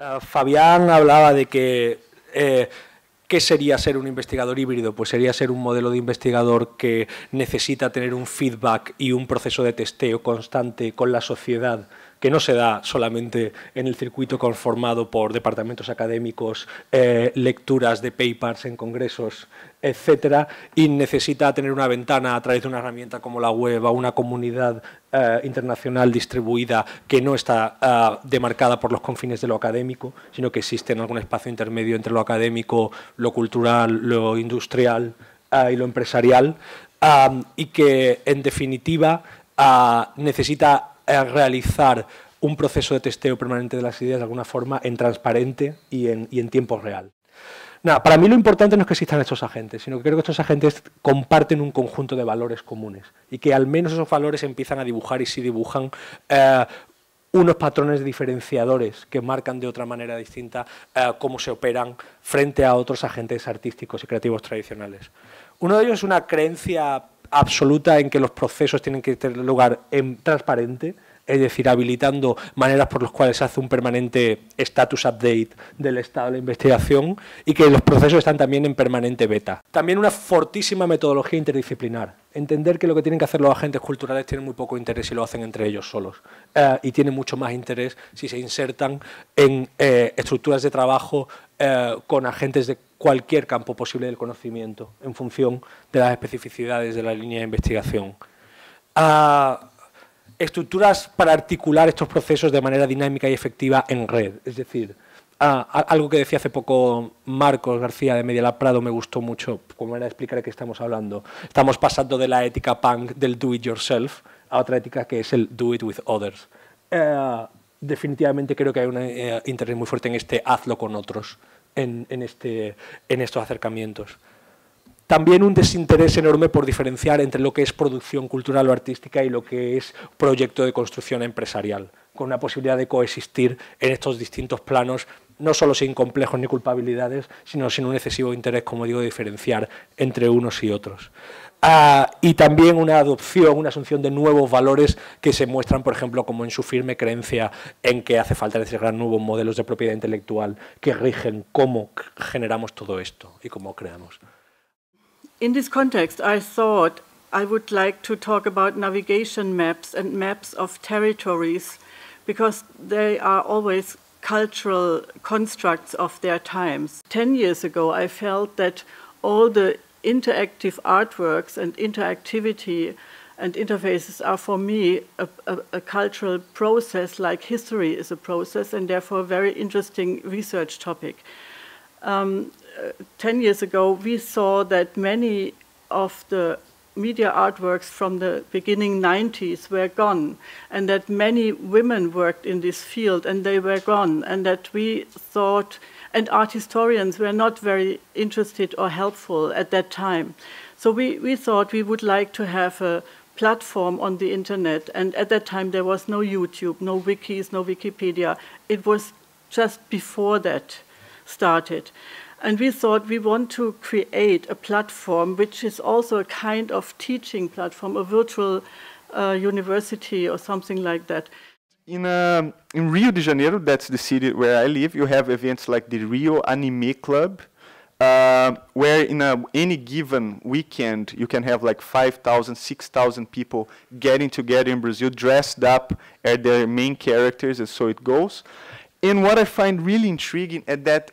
Uh, Fabián hablaba de que eh, ¿Qué sería ser un investigador híbrido? Pues sería ser un modelo de investigador que necesita tener un feedback y un proceso de testeo constante con la sociedad que no se da solamente en el circuito conformado por departamentos académicos, eh, lecturas de papers en congresos, etcétera, y necesita tener una ventana a través de una herramienta como la web a una comunidad eh, internacional distribuida que no está eh, demarcada por los confines de lo académico, sino que existe en algún espacio intermedio entre lo académico, lo cultural, lo industrial y lo empresarial, y que en definitiva necesita realizar un proceso de testeo permanente de las ideas de alguna forma en transparente y en, tiempo real. Nada, para mí lo importante no es que existan estos agentes, sino que creo que estos agentes comparten un conjunto de valores comunes y que al menos esos valores empiezan a dibujar y si dibujan eh, unos patrones diferenciadores que marcan de otra manera distinta eh, cómo se operan frente a otros agentes artísticos y creativos tradicionales. Uno de ellos es una creencia absoluta en que los procesos tienen que tener lugar en transparente, es decir, habilitando maneras por las cuales se hace un permanente status update del estado de la investigación y que los procesos están también en permanente beta. También una fortísima metodología interdisciplinar. Entender que lo que tienen que hacer los agentes culturales tiene muy poco interés si lo hacen entre ellos solos eh, y tiene mucho más interés si se insertan en eh, estructuras de trabajo eh, con agentes de cualquier campo posible del conocimiento en función de las especificidades de la línea de investigación. Ah, estructuras para articular estos procesos de manera dinámica y efectiva en red. Es decir, algo que decía hace poco Marcos García de Media Lab Prado me gustó mucho, como era explicar de qué estamos hablando. Estamos pasando de la ética punk del do it yourself a otra ética que es el do it with others. Eh, definitivamente creo que hay un eh, interés muy fuerte en este hazlo con otros, en, este, en estos acercamientos. También un desinterés enorme por diferenciar entre lo que es producción cultural o artística y lo que es proyecto de construcción empresarial, con una posibilidad de coexistir en estos distintos planos, no solo sin complejos ni culpabilidades, sino sin un excesivo interés, como digo, de diferenciar entre unos y otros. Ah, y también una adopción, una asunción de nuevos valores que se muestran, por ejemplo, como en su firme creencia en que hace falta desarrollar nuevos modelos de propiedad intelectual que rigen cómo generamos todo esto y cómo creamos. In this context, I thought I would like to talk about navigation maps and maps of territories because they are always cultural constructs of their times. Ten years ago, I felt that all the interactive artworks and interactivity and interfaces are for me a, a, a, cultural process like history is a process and therefore a very interesting research topic. Um, 10 years ago, we saw that many of the media artworks from the beginning 90s were gone, and that many women worked in this field and they were gone, and that we thought, and art historians were not very interested or helpful at that time. So we, we thought we would like to have a platform on the internet, and at that time there was no YouTube, no wikis, no Wikipedia. It was just before that started. And we thought we want to create a platform which is also a kind of teaching platform, a virtual uh, university or something like that. In, uh, in Rio de Janeiro, that's the city where I live, you have events like the Rio Anime Club, uh, where in a, any given weekend you can have like 5,000, 6,000 people getting together in Brazil, dressed up as their main characters, and so it goes. And what I find really intriguing is that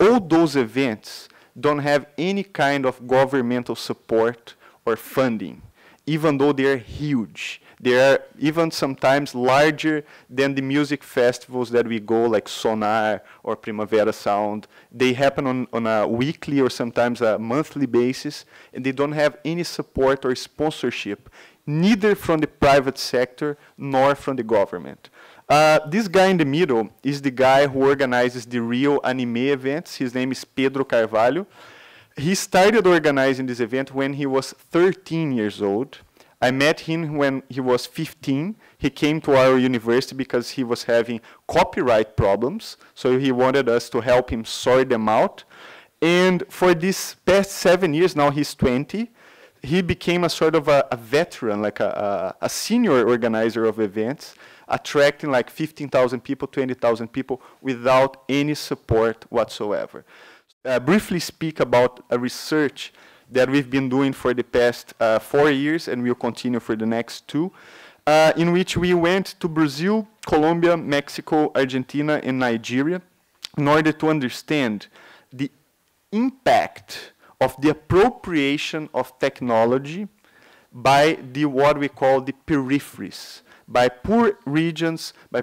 all those events don't have any kind of governmental support or funding, even though they're huge. They are even sometimes larger than the music festivals that we go, like Sonar or Primavera Sound. They happen on, on a weekly or sometimes a monthly basis, and they don't have any support or sponsorship, neither from the private sector nor from the government. Uh, this guy in the middle is the guy who organizes the real anime events. His name is Pedro Carvalho. He started organizing this event when he was 13 years old. I met him when he was 15. He came to our university because he was having copyright problems, so he wanted us to help him sort them out. And for these past seven years, now he's 20, he became a sort of a, a veteran, like a, a, a, senior organizer of events, attracting like 15,000 people, 20,000 people without any support whatsoever. Uh, briefly speak about a research that we've been doing for the past uh, four years and will continue for the next two, uh, in which we went to Brazil, Colombia, Mexico, Argentina, and Nigeria in order to understand the impact of the appropriation of technology by the what we call the peripheries, by poor regions, by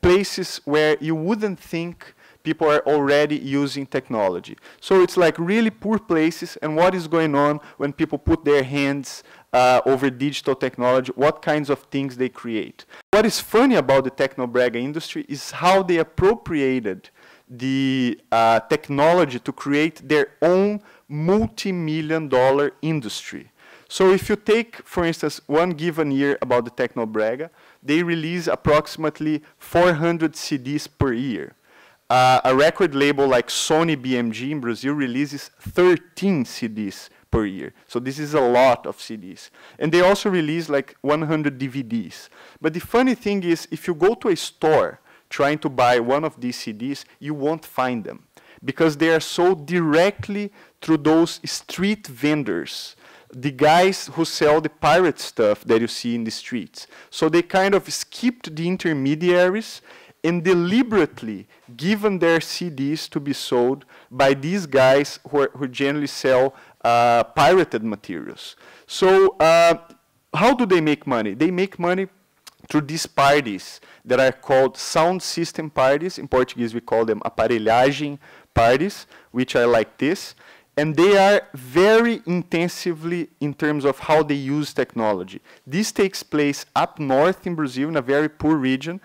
places where you wouldn't think people are already using technology. So it's like really poor places and what is going on when people put their hands uh, over digital technology, what kinds of things they create. What is funny about the Technobrega industry is how they appropriated the uh, technology to create their own multi-million dollar industry. So if you take, for instance, one given year about the Technobrega, they release approximately 400 CDs per year. Uh, a record label like Sony BMG in Brazil releases 13 CDs per year. So this is a lot of CDs. And they also release like 100 DVDs. But the funny thing is, if you go to a store trying to buy one of these CDs, you won't find them because they are sold directly through those street vendors the guys who sell the pirate stuff that you see in the streets. So they kind of skipped the intermediaries and deliberately given their CDs to be sold by these guys who, are, who generally sell uh, pirated materials. So uh, how do they make money? They make money through these parties that are called sound system parties. In Portuguese, we call them aparelhagem parties, which are like this. And they are very intensively in terms of how they use technology. This takes place up north in Brazil, in a very poor region,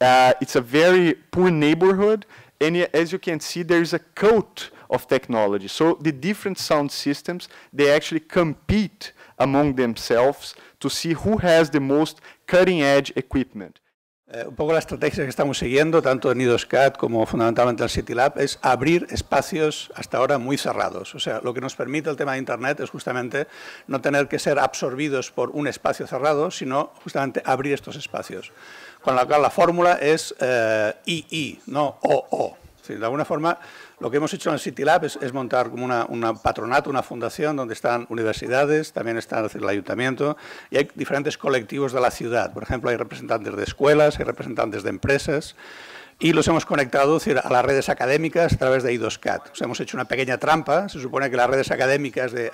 uh, it's a very poor neighborhood, and as you can see, there is a cult of technology. So the different sound systems, they actually compete among themselves to see who has the most cutting-edge equipment. Eh, un poco la estrategia que estamos siguiendo, tanto en IDOSCAT como fundamentalmente en CityLab, es abrir espacios hasta ahora muy cerrados. O sea, lo que nos permite el tema de Internet es justamente no tener que ser absorbidos por un espacio cerrado, sino justamente abrir estos espacios con la cual la fórmula es eh, II, no OO. De alguna forma, lo que hemos hecho en el City Lab es, montar como una, patronato, una fundación donde están universidades, también está el ayuntamiento y hay diferentes colectivos de la ciudad. Por ejemplo, hay representantes de escuelas, hay representantes de empresas y los hemos conectado a las redes académicas a través de I2CAT. O hemos hecho una pequeña trampa. Se supone que las redes académicas de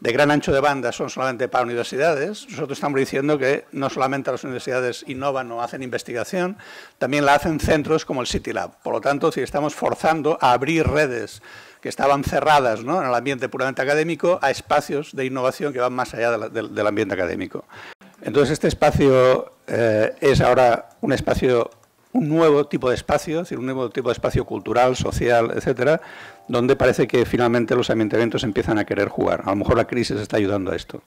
gran ancho de banda son solamente para universidades. Nosotros estamos diciendo que no solamente las universidades innovan o hacen investigación, también la hacen centros como el City Lab. Por lo tanto, si estamos forzando a abrir redes que estaban cerradas en el ambiente puramente académico a espacios de innovación que van más allá del ambiente académico. Entonces, este espacio eh, es ahora un espacio un nuevo tipo de espacio, es decir, un nuevo tipo de espacio cultural, social, etcétera, donde parece que finalmente los ayuntamientos empiezan a querer jugar. A lo mejor la crisis está ayudando a esto.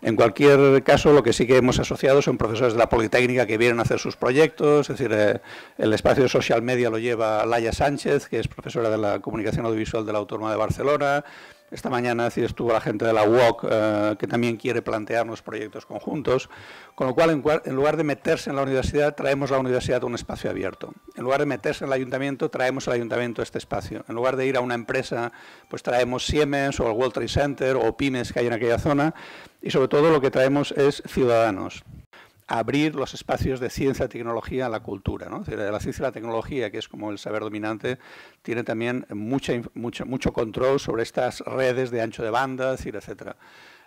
En cualquier caso, lo que sí que hemos asociado son profesores de la Politécnica que vienen a hacer sus proyectos, es decir, eh, el espacio de social media lo lleva Laia Sánchez, que es profesora de la comunicación audiovisual de la Autónoma de Barcelona, esta mañana estuvo la gente de la UOC eh, que también quiere plantearnos proyectos conjuntos, con lo cual en, lugar de meterse en la universidad, traemos la universidad a un espacio abierto. En lugar de meterse en el ayuntamiento, traemos al ayuntamiento a este espacio. En lugar de ir a una empresa, pues traemos Siemens o el World Trade Center o pymes que hay en aquella zona y sobre todo lo que traemos es ciudadanos abrir los espacios de ciencia tecnología a la cultura. ¿no? La ciencia y la tecnología, que es como el saber dominante, tiene también mucha, mucho, mucho control sobre estas redes de ancho de banda, etc.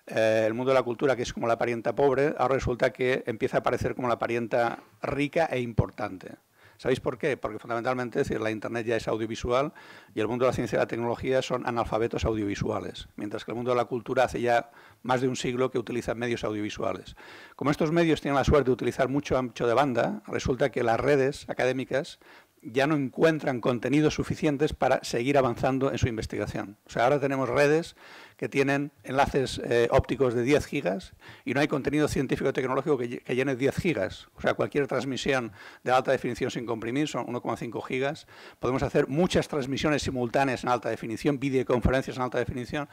Eh, el mundo de la cultura, que es como la parienta pobre, ahora resulta que empieza a aparecer como la parienta rica e importante. ¿Sabéis por qué? Porque fundamentalmente decir, la Internet ya es audiovisual y el mundo de la ciencia y la tecnología son analfabetos audiovisuales, mientras que el mundo de la cultura hace ya más de un siglo que utiliza medios audiovisuales. Como estos medios tienen la suerte de utilizar mucho ancho de banda, resulta que las redes académicas ya no encuentran contenidos suficientes para seguir avanzando en su investigación. O sea, ahora tenemos redes que tienen enlaces eh, ópticos de 10 gigas y no hay contenido científico tecnológico que, llene 10 gigas. O sea, cualquier transmisión de alta definición sin comprimir son 1,5 gigas. Podemos hacer muchas transmisiones simultáneas en alta definición, videoconferencias en alta definición.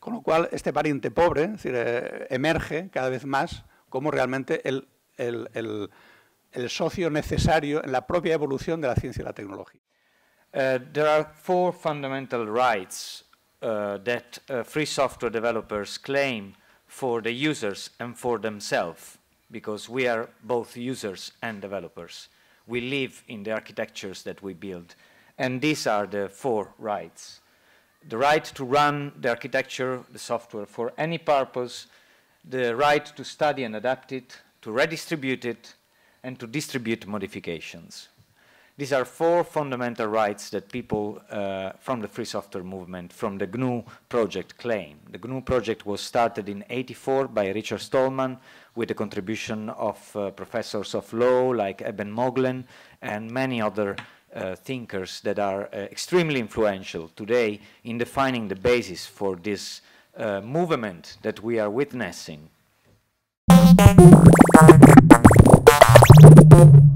Con lo cual, este pariente pobre eh, emerge cada vez más como realmente el, el, socio necesario en la propia evolución de la ciencia y la tecnología. Uh, there are four fundamental rights uh, that uh, free software developers claim for the users and for themselves, because we are both users and developers. We live in the architectures that we build. And these are the four rights. The right to run the architecture, the software for any purpose, the right to study and adapt it, to redistribute it, and to distribute modifications. These are four fundamental rights that people uh, from the free software movement, from the GNU project claim. The GNU project was started in 84 by Richard Stallman with the contribution of uh, professors of law like Eben Moglen and many other uh, thinkers that are uh, extremely influential today in defining the basis for this uh, movement that we are witnessing. you.